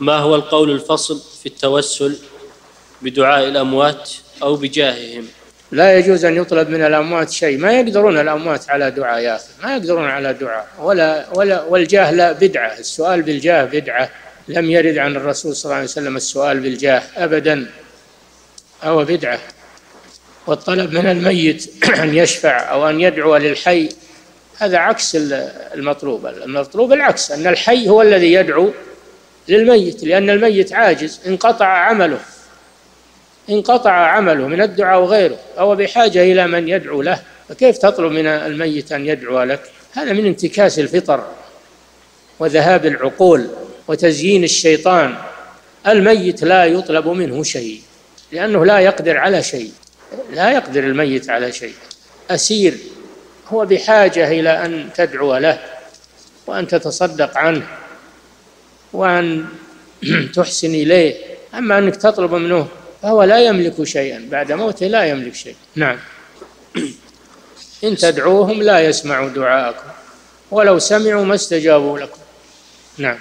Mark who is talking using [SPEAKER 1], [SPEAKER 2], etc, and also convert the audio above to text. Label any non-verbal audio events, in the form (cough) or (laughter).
[SPEAKER 1] ما هو القول الفصل في التوسل بدعاء الأموات أو بجاههم؟
[SPEAKER 2] لا يجوز أن يطلب من الأموات شيء. ما يقدرون الأموات على دعاء يا أخي. ما يقدرون على دعاء. ولا ولا والجاه لا بدعة. السؤال بالجاه بدعة. لم يرد عن الرسول صلى الله عليه وسلم السؤال بالجاه أبدا. أو بدعة. والطلب من الميت (clears throat) أن يشفع أو أن يدعو للحي هذا عكس المطلوب. المطلوب العكس أن الحي هو الذي يدعو للميت لأن الميت عاجز. انقطع عمله. انقطع عمله من الدعاء وغيره. أو بحاجة إلى من يدعو له. فكيف تطلب من الميت أن يدعو لك؟ هذا من انتكاس الفطر وذهاب العقول وتزيين الشيطان. الميت لا يطلب منه شيء لأنه لا يقدر على شيء. لا يقدر الميت على شيء. أسير. هو بحاجة إلى أن تدعو له وأن تتصدق عنه. وأن (clears throat) تحسن إليه. أما أنك تطلب منه فهو لا يملك شيئا. بعد موته لا يملك شيء. نعم. (clears throat) إن تدعوهم لا يسمعوا دعاءكم. ولو سمعوا ما استجابوا لكم. نعم.